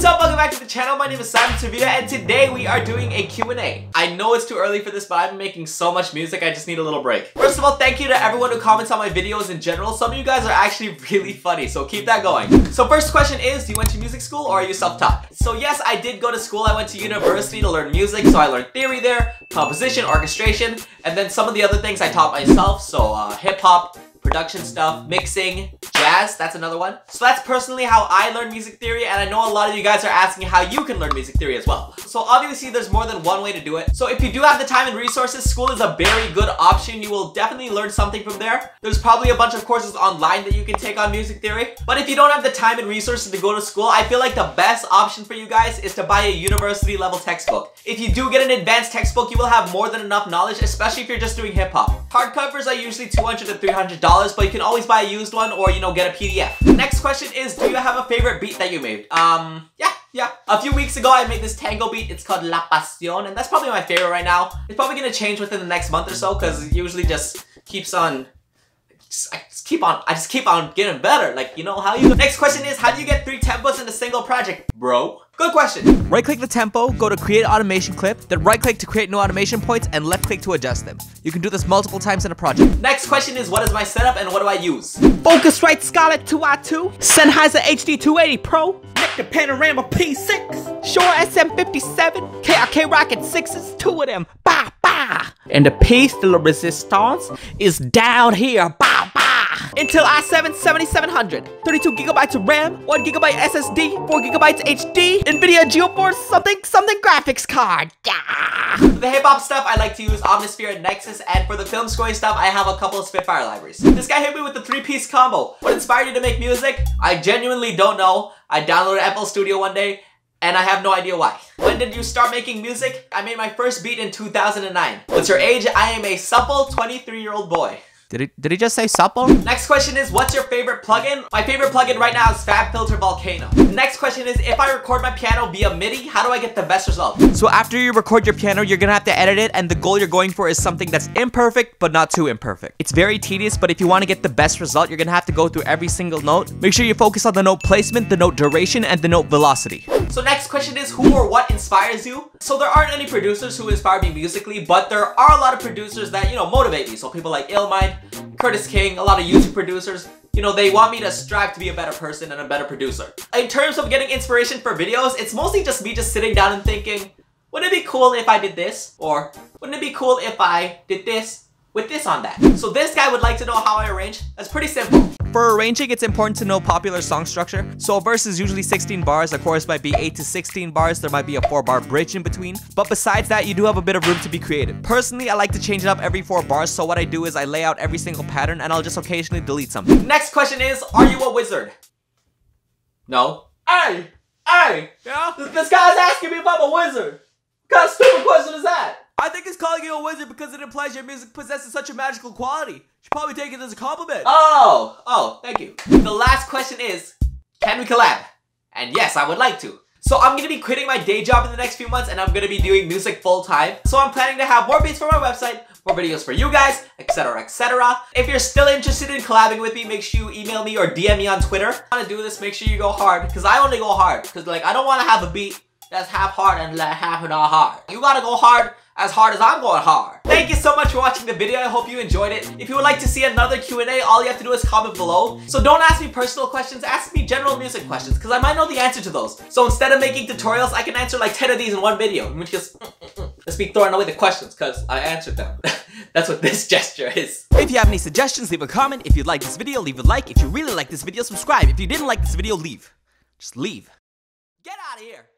What's up? Welcome back to the channel. My name is Simon Servida and today we are doing a Q&A. I know it's too early for this, but I've been making so much music, I just need a little break. First of all, thank you to everyone who comments on my videos in general. Some of you guys are actually really funny, so keep that going. So first question is, do you went to music school or are you self-taught? So yes, I did go to school. I went to university to learn music, so I learned theory there, composition, orchestration, and then some of the other things I taught myself, so uh, hip-hop, production stuff, mixing, jazz, that's another one. So that's personally how I learned music theory, and I know a lot of you guys are asking how you can learn music theory as well. So obviously there's more than one way to do it. So if you do have the time and resources, school is a very good option. You will definitely learn something from there. There's probably a bunch of courses online that you can take on music theory. But if you don't have the time and resources to go to school, I feel like the best option for you guys is to buy a university level textbook. If you do get an advanced textbook, you will have more than enough knowledge, especially if you're just doing hip hop. Hardcovers are usually 200 to $300 but you can always buy a used one or, you know, get a PDF. Next question is, do you have a favorite beat that you made? Um, yeah, yeah. A few weeks ago, I made this tango beat. It's called La Pasión, and that's probably my favorite right now. It's probably gonna change within the next month or so, because it usually just keeps on I just keep on, I just keep on getting better. Like, you know how you... Next question is, how do you get three tempos in a single project, bro? Good question. Right click the tempo, go to create automation clip, then right click to create new automation points and left click to adjust them. You can do this multiple times in a project. Next question is what is my setup and what do I use? Focusrite Scarlett 2i2, Sennheiser HD280 Pro, Nektar Panorama P6, Shure SM57, KRK Rokit 6s, two of them, bah bah. And the piece de la resistance is down here, bah. Intel i7 7700, 32 gigabytes of RAM, 1 gigabyte SSD, 4 gigabytes HD, NVIDIA GeForce something something graphics card. Yeah. For the hip hop stuff, I like to use Omnisphere and Nexus, and for the film scoring stuff, I have a couple of Spitfire libraries. This guy hit me with the three-piece combo. What inspired you to make music? I genuinely don't know. I downloaded FL Studio one day, and I have no idea why. When did you start making music? I made my first beat in 2009. What's your age? I am a supple 23-year-old boy. Did he, did he just say supple? Next question is, what's your favorite plugin? My favorite plugin right now is FabFilter Volcano. Next question is, if I record my piano via MIDI, how do I get the best result? So after you record your piano, you're gonna have to edit it, and the goal you're going for is something that's imperfect, but not too imperfect. It's very tedious, but if you wanna get the best result, you're gonna have to go through every single note. Make sure you focus on the note placement, the note duration, and the note velocity. So next question is, who or what inspires you? So there aren't any producers who inspire me musically, but there are a lot of producers that, you know, motivate me. So people like Illmind, Curtiss King, a lot of YouTube producers, you know, they want me to strive to be a better person and a better producer. In terms of getting inspiration for videos, it's mostly just me just sitting down and thinking, wouldn't it be cool if I did this? Or wouldn't it be cool if I did this with this on that? So this guy would like to know how I arrange. That's pretty simple. For arranging, it's important to know popular song structure. So a verse is usually 16 bars, a chorus might be 8 to 16 bars, there might be a 4 bar bridge in between. But besides that, you do have a bit of room to be creative. Personally, I like to change it up every 4 bars, so what I do is I lay out every single pattern and I'll just occasionally delete something. Next question is, are you a wizard? No. Hey! Hey! Yeah? This guy's asking me if I'm a wizard! What kind of stupid question is that? I think it's calling you a wizard because it implies your music possesses such a magical quality. You should probably take it as a compliment. Oh, oh, thank you. The last question is, can we collab? And yes, I would like to. So I'm gonna be quitting my day job in the next few months and I'm gonna be doing music full time. So I'm planning to have more beats for my website, more videos for you guys, etc, etc. If you're still interested in collabing with me, make sure you email me or DM me on Twitter. If you wanna do this, make sure you go hard, because I only go hard. Because like, I don't wanna have a beat that's half hard and half not hard. You gotta go hard as hard as I'm going hard. Thank you so much for watching the video. I hope you enjoyed it. If you would like to see another Q&A, all you have to do is comment below. So don't ask me personal questions, ask me general music questions, because I might know the answer to those. So instead of making tutorials, I can answer like 10 of these in one video, which is let's be throwing away the questions, because I answered them. That's what this gesture is. If you have any suggestions, leave a comment. If you like this video, leave a like. If you really like this video, subscribe. If you didn't like this video, leave. Just leave. Get out of here.